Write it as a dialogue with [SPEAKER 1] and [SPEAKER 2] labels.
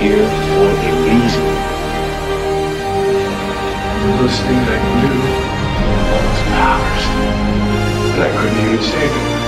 [SPEAKER 1] here for a reason.
[SPEAKER 2] The worst thing I can do, was those powers, but I couldn't even save it.